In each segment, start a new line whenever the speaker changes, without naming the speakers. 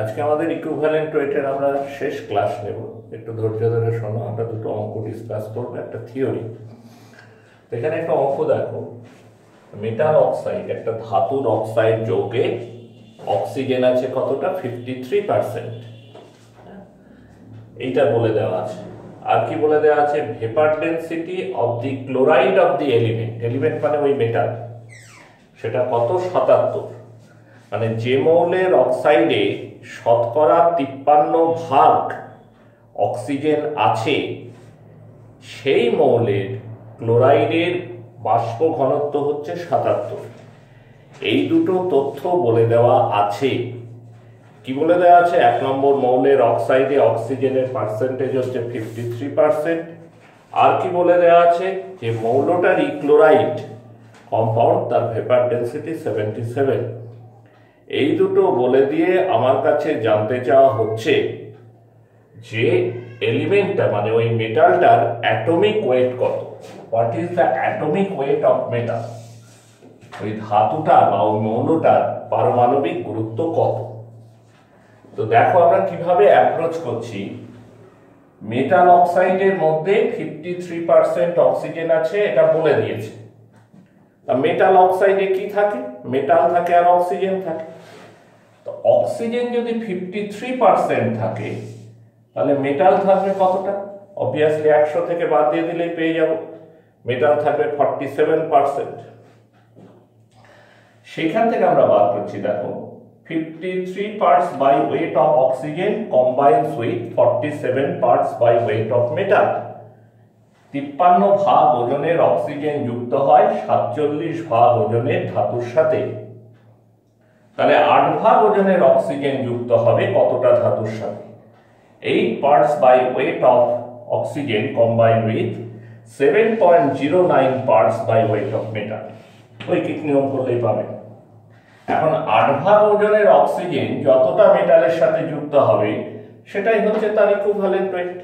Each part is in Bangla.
আজকে আমাদের ইকুইভ্যালেন্ট ওয়েটের আমরা শেষ ক্লাস নেব। একটু ধৈর্য ধরে শোনো, আমরা দুটো অঙ্ক ডিসকাস করব, একটা থিওরি এখানে একটা অঙ্ক দেখো। মেটাল অক্সাইড একটা ধাতুর অক্সাইড যৌগে অক্সিজেন আছে কতটা? ফিফটি থ্রি পার্সেন্ট এইটা বলে দেওয়া আছে। আর কি বলে দেওয়া আছে? Vapour density of the chloride of the element element মানে ওই মেটাল সেটা কত? সাতাত্তর। মানে যে মৌলের অক্সাইডে শতকরা তিপ্পান্ন ভাগ অক্সিজেন আছে, সেই মৌলের ক্লোরাইডের বাষ্প ঘনত্ব হচ্ছে সাতাত্তর। এই দুটো তথ্য বলে দেওয়া আছে। কি বলে দেওয়া আছে? এক নম্বর মৌলের অক্সাইডে অক্সিজেনের পার্সেন্টেজ হচ্ছে ফিফটি থ্রি পার্সেন্ট আর কি বলে দেওয়া আছে? যে মৌলটারই ক্লোরাইড কম্পাউন্ড তার ভেপার ডেন্সিটি সেভেন্টি সেভেন এই দুটো বলে দিয়ে আমার কাছে জানতে চাওয়া হচ্ছে যে এলিমেন্টটা মানে ওই মেটালটার অ্যাটমিক ওয়েট কত? What is the atomic weight of metal ওই ধাতুটা বা ওই মৌলটার পারমাণবিক গুরুত্ব কত? তো দেখো আমরা কীভাবে অ্যাপ্রোচ করছি। মেটাল অক্সাইডের মধ্যে ফিফটি থ্রি পার্সেন্ট অক্সিজেন আছে, এটা বলে দিয়েছে। মেটাল অক্সাইডে কি থাকে? মেটাল থাকে আর অক্সিজেন থাকে। অক্সিজেন যদি ফিফটি থ্রি পার্সেন্ট থাকে, তাহলে মেটাল থাকবে কতটা? অবভিয়াসলি একশো থেকে বাদ দিয়ে দিলেই পেয়ে যাব। মেটাল থাকবে ফর্টি সেভেন পার্সেন্ট সেখান থেকে আমরা বাদ করছি, দেখো fifty three parts by weight of oxygen combines with forty seven parts by weight of metal তিপ্পান্ন ভাগ ওজনের অক্সিজেন যুক্ত হয়, সাতচল্লিশ ভাগ ওজনের ধাতুর সাথে। তাহলে আট ভাগ ওজনের অক্সিজেন যুক্ত হবে কতটা ধাতুর সাথে? Eight parts by weight of oxygen combine with seven point zero nine parts by weight of metal ওই ঐকিক নিয়ম করলেই পাবেন। এখন আট ভাগ ওজনের অক্সিজেন যতটা মেটালের সাথে যুক্ত হবে, সেটাই হচ্ছে তার ইকুইভ্যালেন্ট ওয়েট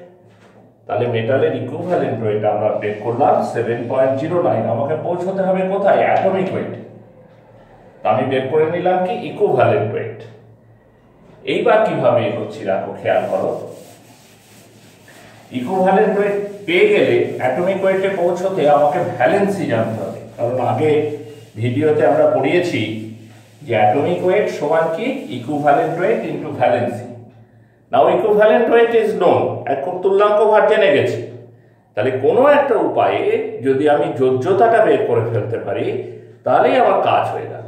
তাহলে মেটালের ইকুইভ্যালেন্ট ওয়েট আমরা বের করলাম সেভেন পয়েন্ট জিরো নাইন আমাকে পৌঁছতে হবে কোথায়? অ্যাটমিক ওয়েট আমি বের করে নিলাম কি ইকুইভ্যালেন্ট ওয়েট এইবার কীভাবে এগোচ্ছি রাখো, খেয়াল করো। ইকুইভ্যালেন্ট ওয়েট পেয়ে গেলে অ্যাটমিক ওয়েটে পৌঁছতে আমাকে ভ্যালেন্সি জানতে হবে। কারণ আগে ভিডিওতে আমরা পড়িয়েছি যে অ্যাটমিক ওয়েট সমান কি? Equivalent weight into valency now equivalent weight is known এখন তুল্যাঙ্ক ভার জেনে গেছি। তাহলে কোনো একটা উপায়ে যদি আমি যোজ্যতাটা বের করে ফেলতে পারি, তাহলেই আমার কাজ হয়ে গেল।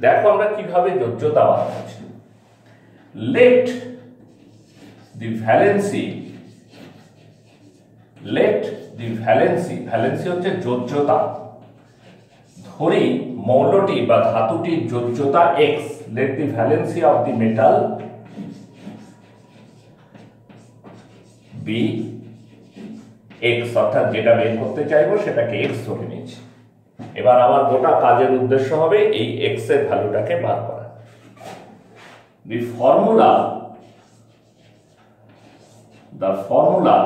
দেখো আমরা কীভাবে যোজ্যতা বার let the valency let the valency valency হচ্ছে যোজ্যতা। ধরি মৌলটি বা ধাতুটির যোজ্যতা X let the valency of the metal be X অর্থাৎ যেটা বের করতে চাইব সেটাকে এক্স ধরে নিয়েছি এবার আমার গোটা কাজের উদ্দেশ্য হবে এই এক্সের ভ্যালুটাকে বার করা। The formula the formula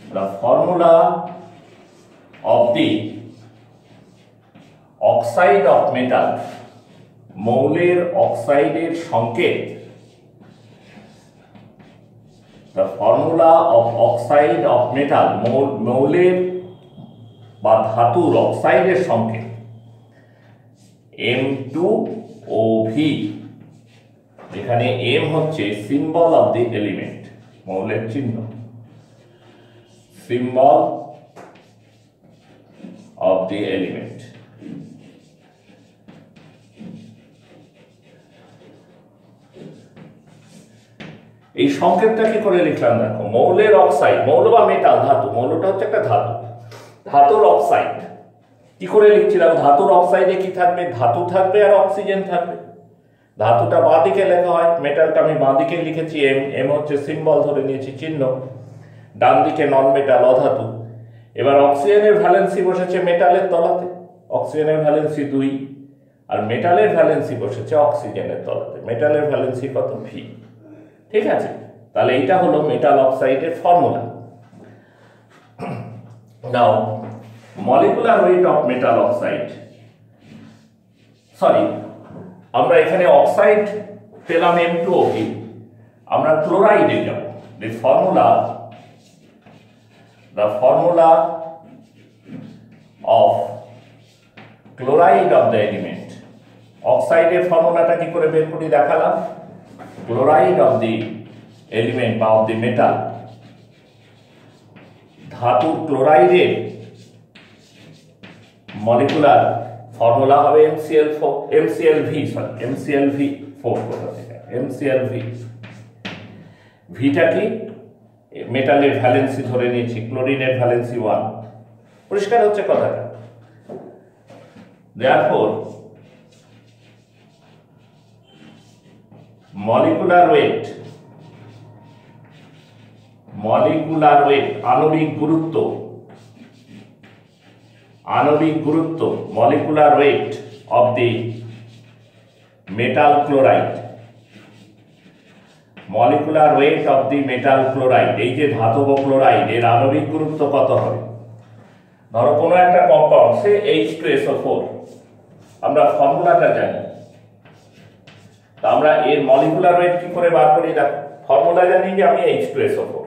the formula of the oxide of metal মৌলের অক্সাইডের সংকেত the formula of oxide of metal মৌলের বা ধাতুর অক্সাইডের সংকেত এম টু ও ভি এখানে এম হচ্ছে সিম্বল অফ দি এলিমেন্ট মৌলের চিহ্ন। সিম্বল অফ দি এলিমেন্ট এই সংকেতটা কি করে লিখলাম দেখো? মৌলের অক্সাইড, মৌল বা মেটাল ধাতু। মৌলটা হচ্ছে একটা ধাতু। ধাতুর অক্সাইড কি করে লিখছিলাম? ধাতুর অক্সাইডে কি থাকবে? ধাতু থাকবে আর অক্সিজেন থাকবে। ধাতুটা বাঁ দিকে লেখা হয়। মেটালটা আমি বাঁ দিকে লিখেছি। এম এম হচ্ছে সিম্বল ধরে নিয়েছি, চিহ্ন। ডান দিকে নন মেটাল অধাতু। এবার অক্সিজেনের ভ্যালেন্সি বসেছে মেটালের তলাতে। অক্সিজেনের ভ্যালেন্সি দুই। আর মেটালের ভ্যালেন্সি বসেছে অক্সিজেনের তলাতে। মেটালের ভ্যালেন্সি কত? ভি ঠিক আছে? তাহলে এইটা হলো মেটাল অক্সাইডের formula now molecular weight of metal oxide sorry আমরা এখানে অক্সাইড পেলাম এম টু ওকে আমরা ক্লোরাইডে যাব। The formula the formula of chloride of the element অক্সাইডের ফর্মুলাটা কি করে বের করি দেখালাম? ক্লোরাইড অফ দি এলিমেন্ট বা অফ দি মেটাল ধাতু ক্লোরাইডের মলিকুলার ফর্মুলা হবে MCl four MCl V sorry MCl V four MCl V ভিটা কি? মেটালের ভ্যালেন্সি ধরে নিয়েছি ক্লোরিনের ভ্যালেন্সি ওয়ান পরিষ্কার হচ্ছে কথাটা। Therefore, molecular weight molecular weight আণবিক গুরুত্ব। আণবিক গুরুত্ব, molecular weight of the metal chloride molecular weight of the metal chloride, এই যে ধাতব ক্লোরাইড এর আণবিক গুরুত্ব কত হবে? ধরো, কোনো একটা compound say H two SO four আমরা ফর্মুলাটা জানি। তা আমরা এর মলিকুলার ওয়েট কি করে বার করি? দেখ ফর্মুলা জানি যে আমি H two S O four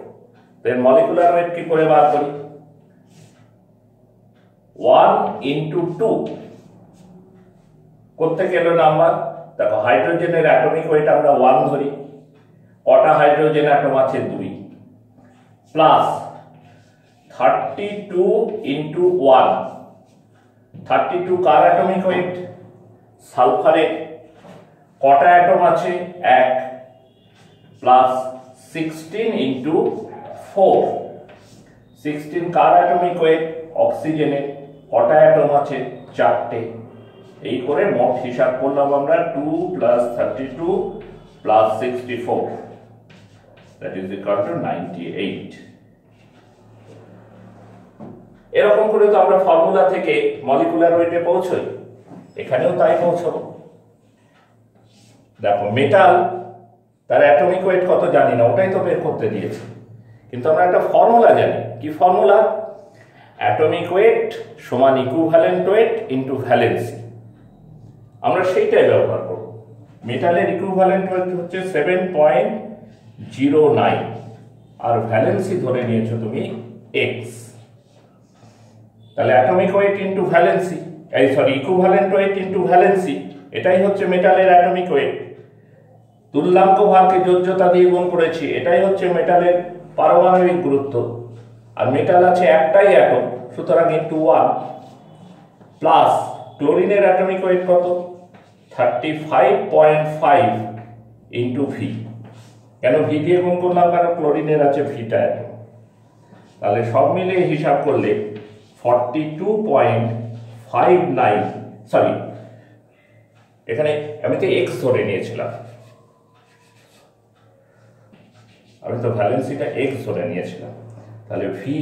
এর মলিকুলার ওয়েট কি করে বার করি? ওয়ান ইন্টু টু করতে গেল নাম্বার? দেখো হাইড্রোজেনের অ্যাটমিক ওয়েট আমরা ওয়ান ধরি। কটা হাইড্রোজেন অ্যাটম আছে? দুই। Plus thirty two into one thirty two কার অ্যাটমিক ওয়েট সালফারের। কটা অ্যাটম আছে? এক। Plus sixteen into four sixteen কার অ্যাটমিক ওয়েট অক্সিজেনের কটা অ্যাটম আছে চারটে। এই করে মোট হিসাব করলাম আমরা two plus thirty two plus sixty four that is two ninety eight এরকম করে তো আমরা ফর্মুলা থেকে মলিকুলার ওয়েটে পৌঁছই। এখানেও তাই পৌঁছবো। দেখো মেটাল তার অ্যাটমিক ওয়েট কত জানি না, ওটাই তো বের করতে দিয়েছে। কিন্তু আমরা একটা ফর্মুলা জানি। কি ফর্মুলা অ্যাটমিক ওয়েট সমান ইকুভ্যালেন্ট ওয়েট ইন্টু ভ্যালেন্সি আমরা সেইটাই ব্যবহার করব। মেটালের ইকুভ্যালেন্ট ওয়েট হচ্ছে সেভেন পয়েন্ট জিরো নাইন আর ভ্যালেন্সি ধরে নিয়েছো তুমি এক্স তাহলে অ্যাটমিক ওয়েট ইনটু ভ্যালেন্সি এই sorry equivalent weight into valency এটাই হচ্ছে মেটালের অ্যাটমিক ওয়েট তুল্যাঙ্ক ভারকে যোজ্যতা দিয়ে গুণ করেছি, এটাই হচ্ছে মেটালের পারমাণবিক গুরুত্ব। আর মেটাল আছে একটাই অ্যাটম সুতরাং ইনটু ওয়ান প্লাস ক্লোরিনের অ্যাটমিক ওয়েট কত? Thirty five point five into V কেন ভি দিয়ে গুণ করলাম? কারণ ক্লোরিনের আছে ভিটা অ্যাটম তাহলে সব মিলিয়ে হিসাব করলে forty two point five nine sorry এখানে আমি তো এক্স ধরে নিয়েছিলাম। আমি তো ভ্যালেন্সিটা এক্স ধরে নিয়েছিলাম। তাহলে ভি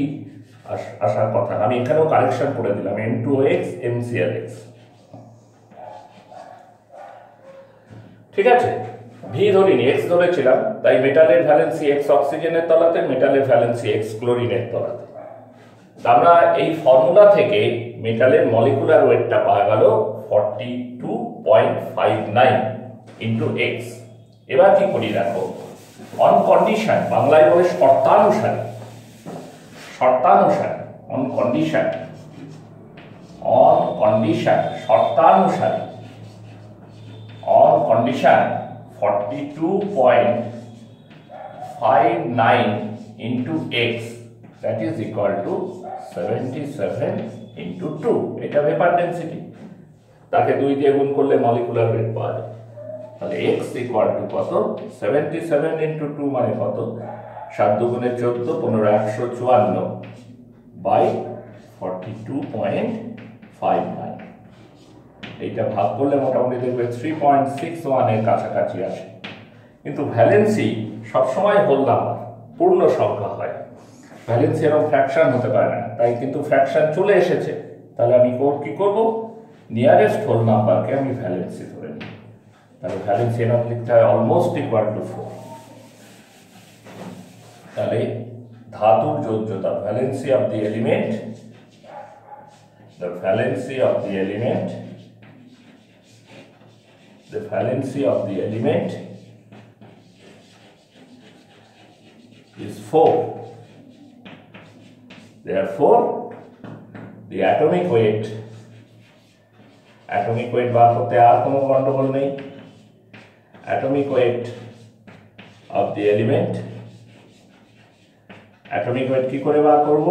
আসার কথা। আমি এখানেও কারেকশন করে দিলাম M two X M C L X ঠিক আছে? ভি ধরিনি এক্স ধরেছিলাম, তাই মেটালের ভ্যালেন্সি এক্স অক্সিজেনের তলাতে মেটালের ভ্যালেন্সি এক্স ক্লোরিনের তলাতে। আমরা এই ফর্মুলা থেকে মেটালের মলিকুলার ওয়েটটা পাওয়া গেল forty two point five nine into X এবার কি করি দেখো? অন কন্ডিশন বাংলায় বলে শর্তানুসারে। শর্তানুসারে on condition on condition শর্তানুসারে। On condition forty two point five nine into X that is equal to seventy seven into two এটা ভেপার ডেন্সিটি তাকে দুই দিয়ে গুণ করলে মলিকুলার ওয়েট পাওয়া যায়। তাহলে এক্স ইকুয়াল টু কত? সেভেন্টি সেভেন ইন্টু টু মানে কত? সাত দুগুণে চোদ্দ, পনেরো, একশো চুয়ান্ন by forty two point five nine এইটা ভাগ করলে মোটামুটি দেখবে থ্রি পয়েন্ট সিক্স ওয়ানের কাছাকাছি আসে। কিন্তু ভ্যালেন্সি সবসময় হোল পূর্ণ সংখ্যা হয়। ভ্যালেন্সি এরকম ফ্র্যাকশন হতে পারে না। তাই কিন্তু ফ্র্যাকশন চলে এসেছে। তাহলে আমি কি করব? নিয়ারেস্ট হোল নাম্বারকে আমি ভ্যালেন্সি তাহলে ভ্যালেন্সি এরকম লিখতে হয় অলমোস্ট ইকুয়াল টু ফোর তাহলে ধাতুর যোজ্যতা valency of the element the valency of the element the valency of the element is 4. Therefore, the atomic weight atomic weight বার করতে আর কোনো গন্ডগোল নেই atomic weight of the element atomic weight কি করে বার করব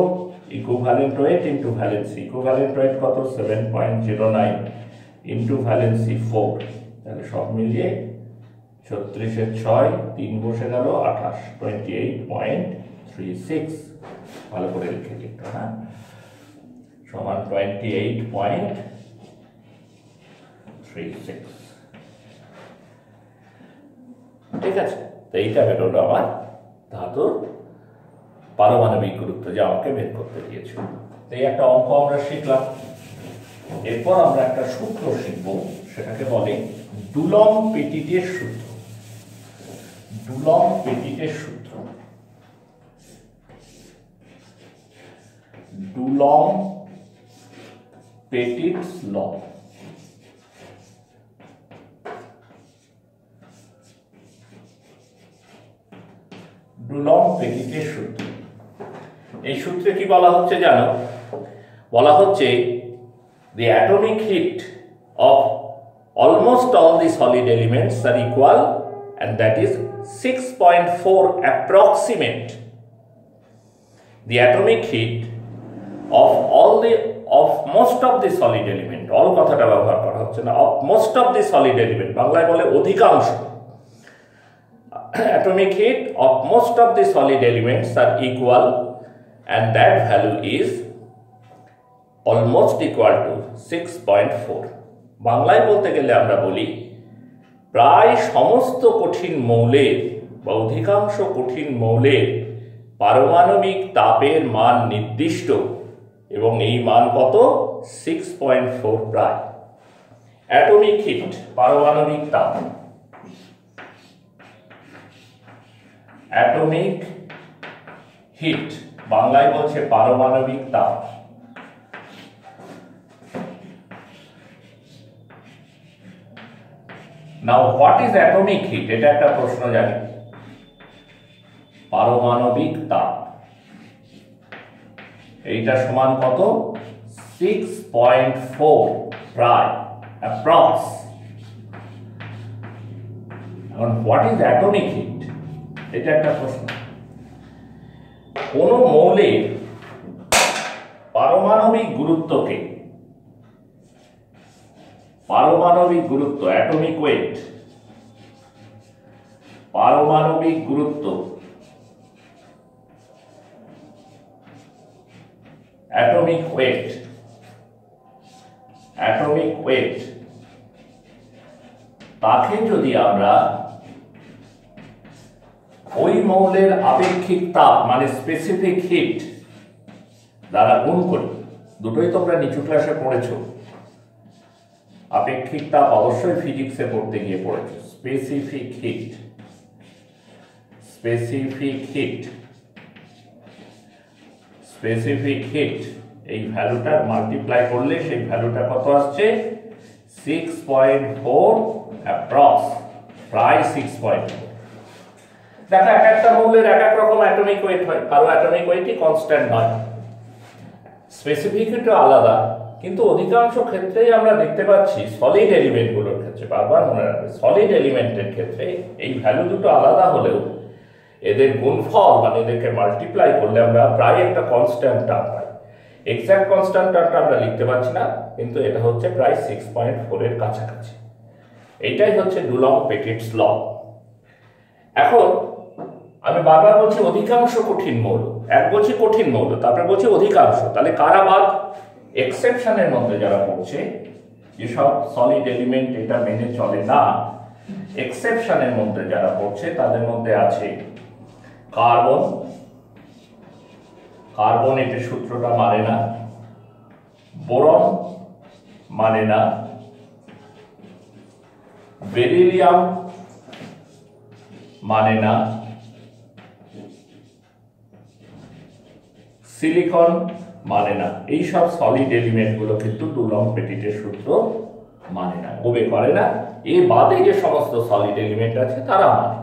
equivalent weight into valency equivalent weight কত 7.09 into valency 4 তাহলে সব মিলিয়ে 36 এর 6 3 বসে গেল 28.36 ভালো করে লিখে লিখতে হ্যাঁ সমান 28.36 ঠিক আছে। তো এইটা বেরোলো আমার ধাতুর পারমাণবিক গুরুত্ব যা আমাকে বের করতে দিয়েছিল। তো এই একটা অঙ্ক আমরা শিখলাম। এরপর আমরা একটা সূত্র শিখব। সেটাকে বলে ডুলং পেটিটের সূত্র। ডুলং পেটিটের সূত্র। ডুলং পেটিটস ল। নন প্রেকিকের সূত্র। এই সূত্রে কি বলা হচ্ছে জানো? বলা হচ্ছে the atomic heat of almost all the solid elements are equal and that is six point four approximate the atomic heat of all the of most of the solid element all কথাটা ব্যবহার করা হচ্ছে না of most of the solid element বাংলায় বলে অধিকাংশ। Atomic heat of most of the solid elements are equal, and that value is almost equal to 6.4 বাংলায় বলতে গেলে আমরা বলি, প্রায় সমস্ত কঠিন মৌলের বা অধিকাংশ কঠিন মৌলের পারমাণবিক তাপের মান নির্দিষ্ট, এবং এই মান কত? সিক্স পয়েন্ট ফোর প্রায়। অ্যাটমিক হিট পারমাণবিক তাপ। অ্যাটমিক হিট, বাংলায় বলছে পারমাণবিক তাপ। Now what is atomic heat এটা একটা প্রশ্ন জানি। পারমাণবিক তাপ। এইটা সমান কত? সিক্স পয়েন্ট ফোর প্রায় অ্যাপ্রক্স এখন হোয়াট ইজ অ্যাটমিক হিট এটা একটা প্রশ্ন। কোন মৌলের পারমাণবিক গুরুত্বকে, পারমাণবিক গুরুত্ব অ্যাটমিক ওয়েট পারমাণবিক গুরুত্ব অ্যাটমিক ওয়েট অ্যাটমিক ওয়েট তাকে যদি আমরা ওই মৌলের আপেক্ষিক তাপ মানে স্পেসিফিক হিট দ্বারা গুণ করি। দুটোই তোমরা নিচু ক্লাসে পড়েছো। আপেক্ষিক তাপ অবশ্যই ফিজিক্সে পড়তে গিয়ে পড়েছ। Specific heat specific heat specific heat এই ভ্যালুটা মাল্টিপ্লাই করলে সেই ভ্যালুটা কত আসছে? সিক্স পয়েন্ট ফোর অ্যাপ্রক্স প্রায় সিক্স পয়েন্ট ফোর দেখো এক একটা মৌলের এক এক রকম অ্যাটমিক ওয়েট হয়। কারও অ্যাটমিক ওয়েটই কনস্ট্যান্ট নয় স্পেসিফিক হিটও আলাদা, কিন্তু অধিকাংশ ক্ষেত্রেই আমরা দেখতে পাচ্ছি সলিড এলিমেন্টগুলোর ক্ষেত্রে, বারবার মনে রাখবে সলিড এলিমেন্টের ক্ষেত্রে এই ভ্যালু দুটো আলাদা হলেও এদের গুণফল মানে এদেরকে মাল্টিপ্লাই করলে আমরা প্রায় একটা কনস্ট্যান্ট টার্ম পাই। এক্স্যাক্ট কনস্ট্যান্ট টার্মটা আমরা লিখতে পারছি না, কিন্তু এটা হচ্ছে প্রায় সিক্স পয়েন্ট ফোরের কাছাকাছি। এইটাই হচ্ছে ডুলং পেটিটস ল এখন আমি বারবার বলছি অধিকাংশ কঠিন মৌল। এক বলছি কঠিন মৌল, তারপরে বলছি অধিকাংশ। তাহলে কারা বাদ এক্সেপশনের মধ্যে যারা পড়ছে, যেসব সলিড এলিমেন্ট এটা মেনে চলে না এক্সেপশনের মধ্যে যারা পড়ছে, তাদের মধ্যে আছে কার্বন কার্বন এটার সূত্রটা মানে না, বোরন মানে না বেরিলিয়াম মানে না সিলিকন মানে না। এই সব সলিড এলিমেন্টগুলো কিন্তু ডুলং পেটিটের সূত্র মানে না, ওবে করে না। এ বাদে যে সমস্ত সলিড এলিমেন্ট আছে, তারা মানে।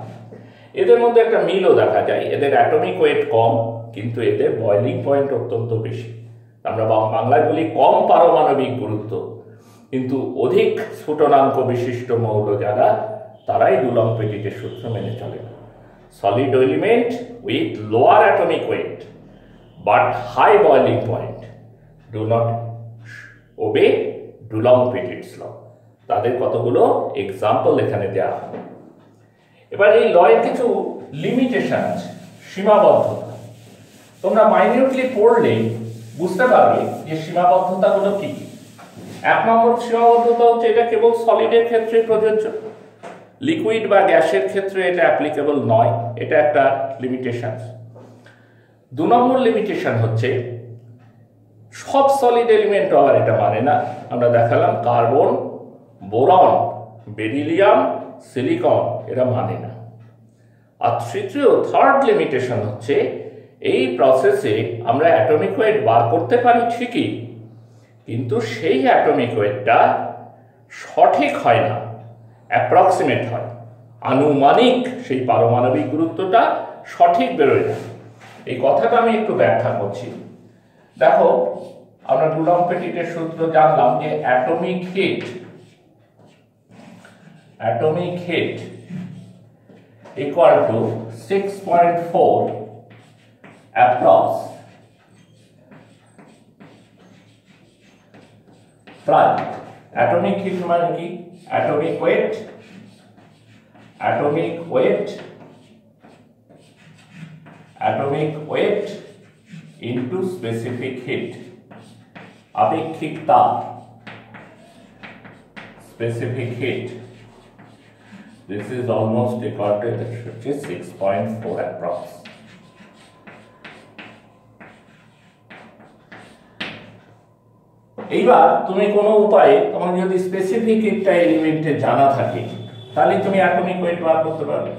এদের মধ্যে একটা মিলও দেখা যায়। এদের অ্যাটমিক ওয়েট কম, কিন্তু এদের বয়লিং পয়েন্ট অত্যন্ত বেশি। আমরা বাংলায় বলি কম পারমাণবিক গুরুত্ব। কিন্তু অধিক স্ফুটনাঙ্ক বিশিষ্ট মৌল যারা, তারাই দুলং পেটিটের সূত্র মেনে চলে। Solid element with lower atomic weight but high boiling point do not obey Dulong Petit's law তাদের কতগুলো এক্সাম্পল এখানে দেওয়া এবার এই লয়ের কিছু লিমিটেশন আছে সীমাবদ্ধতা। তোমরা মাইনিউটলি পড়লে বুঝতে পারবে যে সীমাবদ্ধতাগুলো কি কি। এক নম্বর সীমাবদ্ধতা হচ্ছে এটা কেবল সলিডের ক্ষেত্রে প্রযোজ্য। লিকুইড বা গ্যাসের ক্ষেত্রে এটা অ্যাপ্লিকেবল নয়। এটা একটা লিমিটেশন দু নম্বর লিমিটেশন হচ্ছে, সব সলিড এলিমেন্ট আবার এটা মানে না। আমরা দেখালাম কার্বন বোরন বেরিলিয়াম সিলিকন এরা মানে না। আর তৃতীয় থার্ড লিমিটেশন হচ্ছে, এই প্রসেসে আমরা অ্যাটমিক ওয়েট বার করতে পারি ঠিকই, কিন্তু সেই অ্যাটমিক ওয়েটটা সঠিক হয় না অ্যাপ্রক্সিমেট হয়। আনুমানিক সেই পারমাণবিক গুরুত্বটা সঠিক বেরোয় না। এই কথাটা আমি একটু ব্যাখ্যা করছি। দেখো, আমরা ডুলং পেটিটের সূত্র জানলাম যে atomic heat atomic heat equal to 6.4 approx. প্রায়, অ্যাটমিক হিট মানে কি? Atomic weight atomic weight atomic weight into specific heat আপেক্ষিক তাপ specific heat This is to which is 6.4 approx. এইবার তুমি কোনো উপায়ে তোমার যদি স্পেসিফিক একটা এলিমেন্টে জানা থাকে, তাহলে তুমি অ্যাটমিক ওয়েট বার করতে পারবে।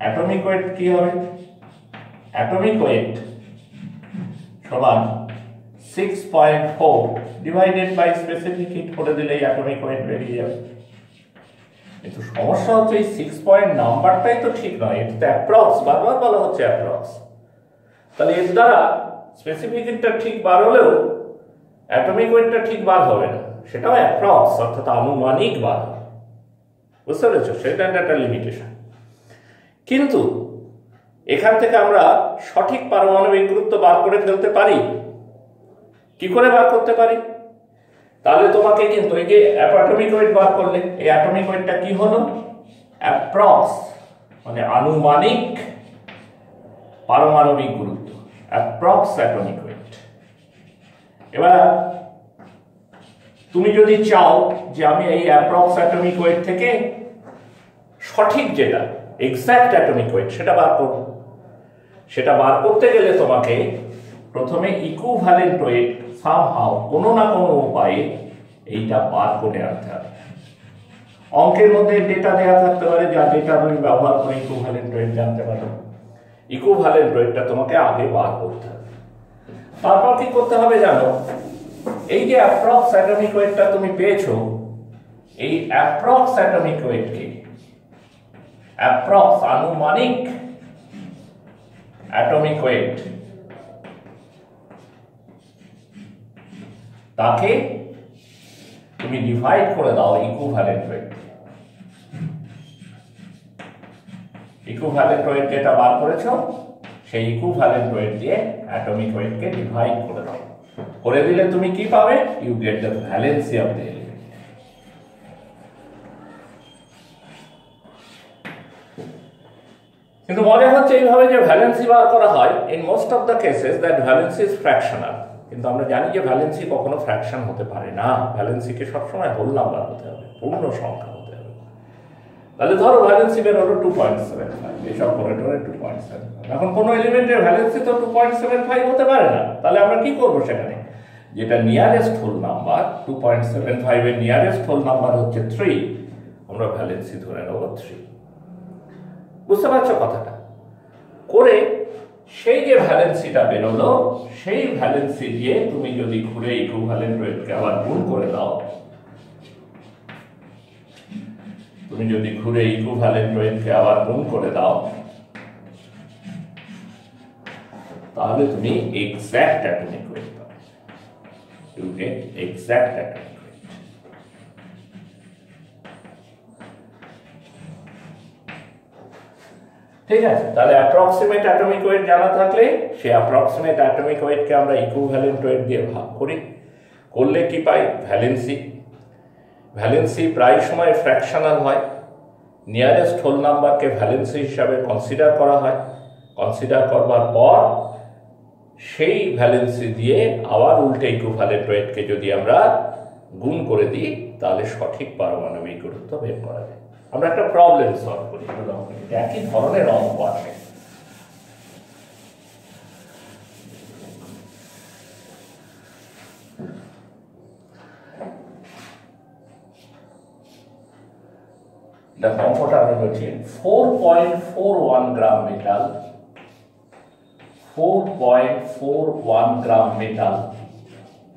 অ্যাটমিক ওয়েট কি হবে? অ্যাটমিক ওয়েট সমান 6.4 ডিভাইডেড বাই স্পেসিফিক হিট করে দিলেই অ্যাটমিক ওয়েট বেরিয়ে যাবে। কিন্তু সমস্যা হচ্ছে এই সিক্স পয়েন্ট নাম্বারটাই তো ঠিক নয়, এটা তো অ্যাপ্রক্স বারবার বলা হচ্ছে অ্যাপ্রক্স তাহলে এর দ্বারা স্পেসিফিকটা ঠিক বার হলেও অ্যাটমিক ওয়েটটা ঠিক বার হবে না, সেটাও অ্যাপ্রক্স অর্থাৎ আনুমানিক বার বুঝতে পেরেছ? সেটা একটা লিমিটেশন কিন্তু এখান থেকে আমরা সঠিক পারমাণবিক গুরুত্ব বার করে ফেলতে পারি। কি করে বার করতে পারি? তাহলে তোমাকে কিন্তু এই যে অ্যাটমিক ওয়েট বার করলে, এই অ্যাটমিক ওয়েটটা কি হলো? অ্যাপ্রক্স মানে আনুমানিক পারমাণবিক গুরুত্ব। Approx atomic weight. এবার, তুমি যদি চাও যে আমি এই অ্যাপ্রক্স অ্যাটমিক ওয়েট থেকে সঠিক যেটা এক্স্যাক্ট অ্যাটমিক ওয়েট, সেটা বার করব। সেটা বার করতে গেলে তোমাকে প্রথমে ইকুভ্যালেন্ট ওয়েট সামহাও কোনো না কোনো উপায়ে এইটা বার করে আনতে হবে। অঙ্কের মধ্যে ডেটা দেওয়া থাকতে পারে যা ডেটা তুমি ব্যবহার করে ইকুভ্যালেন্ট ওয়েট জানতে পারো। ইকুভ্যালেন্ট ওয়েটটা তোমাকে আগে বার করতে হবে। তারপর কি করতে হবে জানো? এই যে অ্যাপ্রক্স অ্যাটমিক ওয়েটটা তুমি পেয়েছ, এই অ্যাপ্রক্স অ্যাটমিক ওয়েটকে অ্যাপ্রক্স আনুমানিক অ্যাটমিক ওয়েট তাকে তুমি ডিভাইড করে দাও ইকুভ্যালেন্ট ওয়েট ইকুভ্যালেন্ট ওয়েট যেটা বার করেছ, সেই ইকুভ্যালেন্ট ওয়েট দিয়ে অ্যাটমিক ওয়েটকে ডিভাইড করে দাও। করে দিলে তুমি কি পাবে? You get the valency of the কিন্তু মজা হচ্ছে এইভাবে যে ভ্যালেন্সি বার করা হয় in most of the cases that valency is fractional কিন্তু আমরা জানি যে ভ্যালেন্সি কখনো ফ্র্যাকশন হতে পারে না। ভ্যালেন্সিকে সবসময় হোল নাম্বার হতে হবে, পূর্ণ সংখ্যা হতে হবে। তাহলে ধরো ভ্যালেন্সি বের হলো টু পয়েন্ট সেভেন ফাইভ এইসব করে টোরে টু পয়েন্ট সেভেন এখন কোনো এলিমেন্টের ভ্যালেন্সি তো টু পয়েন্ট সেভেন ফাইভ হতে পারে না। তাহলে আমরা কি করব সেখানে? যেটা nearest whole number two point seven ফাইভের নিয়ারেস্ট হোল নাম্বার হচ্ছে থ্রি আমরা ভ্যালেন্সি ধরে নেব থ্রি বুঝতে পারছ কথাটা? করে সেই যে ভ্যালেন্সিটা বেরোলো, সেই ভ্যালেন্সি দিয়ে তুমি যদি ঘুরে ইকুভ্যালেন্ট ওয়েটকে আবার গুণ করে দাও, তুমি যদি ঘুরে ইকুভ্যালেন্ট ওয়েটকে আবার গুণ করে দাও, তাহলে তুমি এক্স্যাক্ট অ্যাটমিক ওয়েট পাবে। ইউ গেট এক্স্যাক্ট অ্যাটমিক ঠিক আছে, তাহলে অ্যাপ্রক্সিমেট অ্যাটমিক ওয়েট জানা থাকলে সেই অ্যাপ্রক্সিমেট অ্যাটমিক ওয়েটকে আমরা ইকুইভ্যালেন্ট ওয়েট দিয়ে ভাগ করি। করলে কি পাই? ভ্যালেন্সি ভ্যালেন্সি প্রায় সময় ফ্র্যাকশনাল হয়। নিয়ারেস্ট হোল নাম্বারকে ভ্যালেন্সি হিসাবে কনসিডার করা হয়। কনসিডার করবার পর সেই ভ্যালেন্সি দিয়ে আবার উল্টে ইকুইভ্যালেন্ট ওয়েটকে যদি আমরা গুণ করে দিই, তাহলে সঠিক পারমাণবিক গুরুত্ব বের করা যায়। আমরা একটা প্রবলেম সলভ করি একই ধরনের অঙ্ক আছে। দেখো, অঙ্কটা আমি বলছি four point four one gram metal four point four one gram metal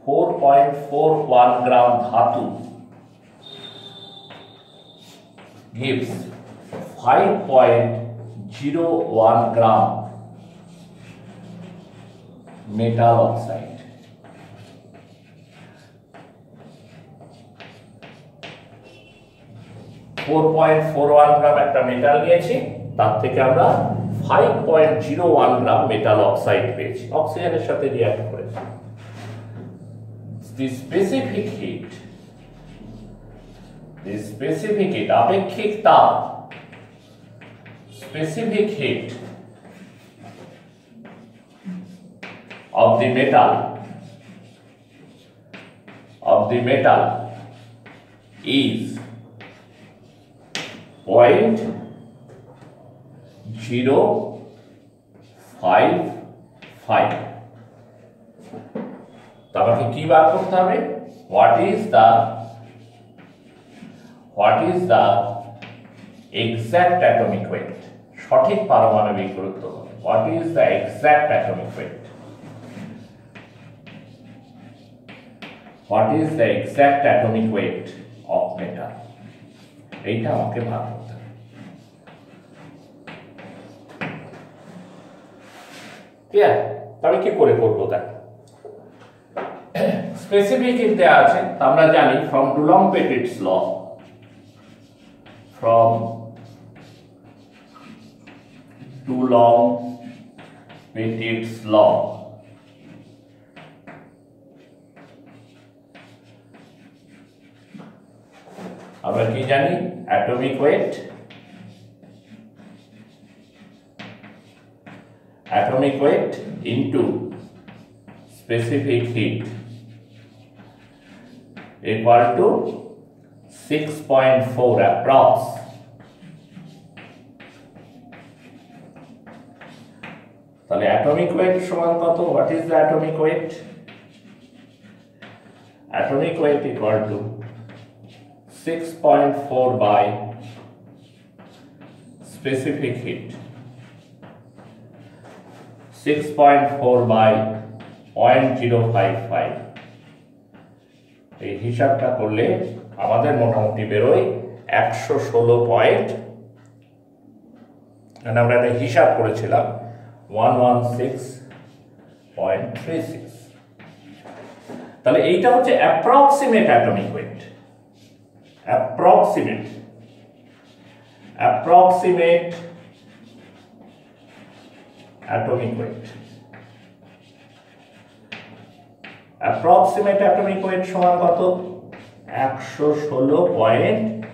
four point four one gram ধাতু gives 5.01 gram metal oxide. Four point four one gram একটা মেটাল নিয়েছি, তার থেকে আমরা five point zero one gram metal oxide পেয়েছি। অক্সিজেনের সাথে রিয়াক্ট করেছি। The specific heat the specific heat আপেক্ষিক তাপ specific heat of the metal of the metal is point zero five five আমাকে কি বার করতে হবে what is the what is the exact atomic weight সঠিক পারমাণবিক গুরুত্ব what is the exact atomic weight what is the exact atomic weight of metal এইটা আমাকে ভাগ করতে কি করে করব দেখ স্পেসিফিক দেওয়া আছে, আমরা জানি from Dulong Petit's law from too long Petit's law. আমরা কি জানি atomic weight atomic weight into specific heat equal to 6.4 approx. তাহলে অ্যাটমিক ওয়েট সমান কত? What is the atomic weight atomic weight equal to 6.4 by specific heat. 6.4 by 0.055 এই হিসাবটা করলে আমাদের মোটামুটি বেরোয় একশো ষোলো পয়েন্ট। মানে আমরা একটা হিসাব করেছিলাম one one six point three six তাহলে এইটা হচ্ছে approximate atomic weight approximate approximate atomic weight approximate atomic weight সমান কত? একশো ষোলো পয়েন্ট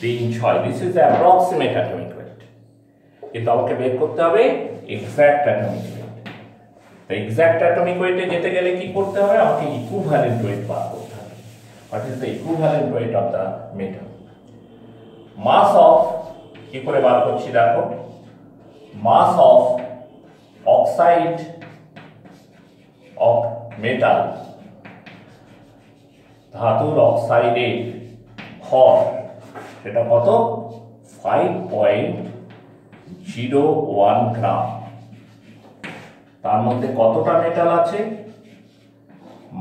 তিন ছয়। This is approximate atomic weight কিন্তু আমাকে বের করতে হবে এক্স্যাক্ট অ্যাটমিক ওয়েট তো এক্স্যাক্ট অ্যাটমিক ওয়েটে যেতে গেলে কি করতে হবে? আমাকে ইকুইভ্যালেন্ট ওয়েট বার করতে হবে। What is the equivalent weight of the metal mass of কি করে বার করছি দেখো? Mass of oxide of metal ধাতুর অক্সাইডের ভর সেটা কত? Five point zero one gram. তার মধ্যে কতটা মেটাল আছে?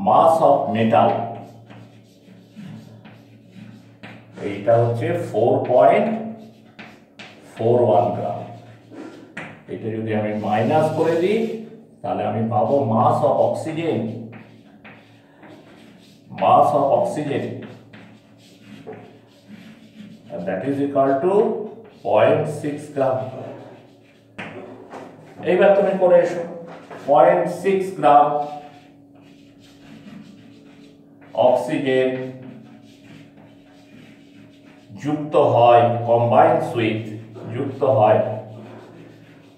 মাস অফ মেটাল এইটা হচ্ছে four point four one gram. এটা যদি আমি মাইনাস করে দিই, তাহলে আমি পাবো mass of oxygen mass of oxygen that is equal to point six gram এইবার তুমি করে এসো। পয়েন্ট সিক্স গ্রাম অক্সিজেন যুক্ত হয় কম্বাইন্ড সুইথ যুক্ত হয়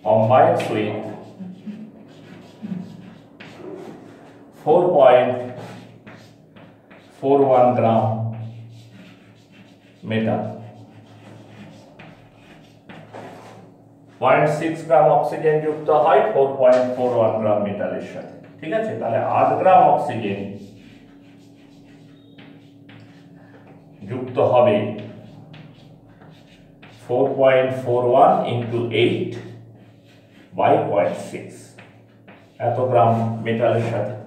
combined with four point four one gram metal point six gram oxygen যুক্ত হয় four point four one gram মেটালের সাথে ঠিক আছে? তাহলে আট গ্রাম অক্সিজেন যুক্ত হবে four point four one into eight by point six এত গ্রাম মেটালের সাথে।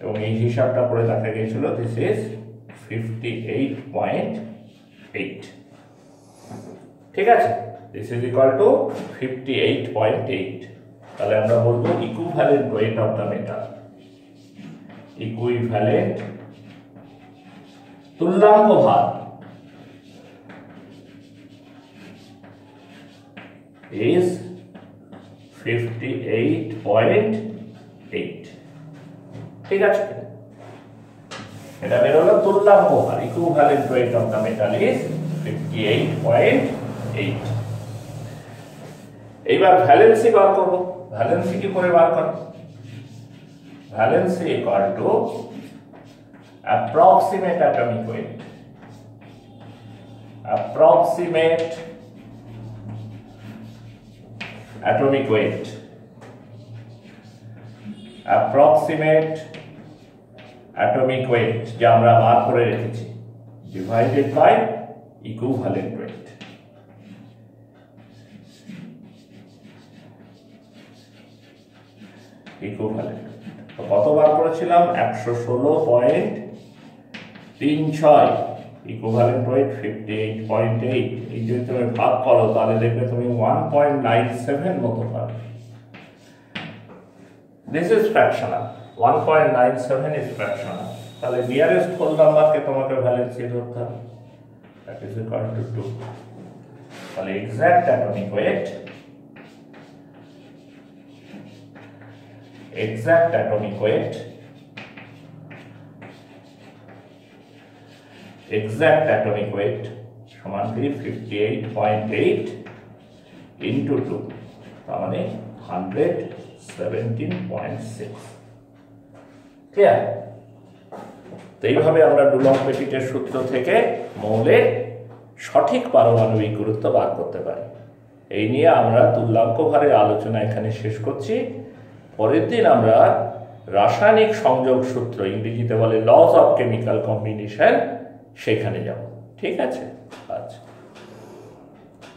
এবং এই হিসাবটা করে দেখা গিয়েছিল this is fifty eight point eight ঠিক আছে? This is equal to fifty eight point eight তাহলে আমরা বলব equivalent weight of the metal equivalent তুল্যাঙ্ক ভার। Is 58.8 ঠিক আছে? এটা বেরোলো তুল্যাঙ্ক ভার equivalent weight of the metal is 58.8 এইবার ভ্যালেন্সি বার করব। ভ্যালেন্সি কি করে বার করব? Valency equal to approximate atomic weight approximate atomic weight approximate atomic weight যা আমরা বার করে রেখেছি by equivalent weight. Equivalent. তো কত বার করেছিলাম? একশো ষোলো পয়েন্ট তিন ছয়। Equivalent weight fifty eight point eight এই যদি তুমি ভাগ করো, তাহলে দেখবে তুমি ওয়ান পয়েন্ট নাইন সেভেন মতো পাবে। This is fractional one point nine seven is fractional তাহলে নিয়ারেস্ট হোল নাম্বারকে তোমাকে ভ্যালেন্সি ধরতে হবে। That is equal to two তাহলে exact atomic weight exact atomic weight exact atomic weight সমান কি fifty eight point eight into two তার মানে hundred seventeen point six clear তো এইভাবে আমরা ডুলং পেটিটের সূত্র থেকে মৌলের সঠিক পারমাণবিক গুরুত্ব বার করতে পারি। এই নিয়ে আমরা তুল্যাঙ্ক ভারের আলোচনা এখানে শেষ করছি। পরের দিন আমরা রাসায়নিক সংযোগ সূত্র ইংরেজিতে বলে লস অফ কেমিক্যাল কম্বিনেশন সেখানে যাব। ঠিক আছে?